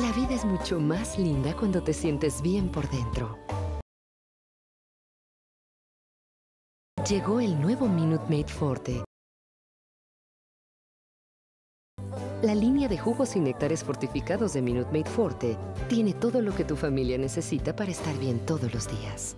La vida es mucho más linda cuando te sientes bien por dentro. Llegó el nuevo Minute Maid Forte. La línea de jugos y néctares fortificados de Minute Maid Forte tiene todo lo que tu familia necesita para estar bien todos los días.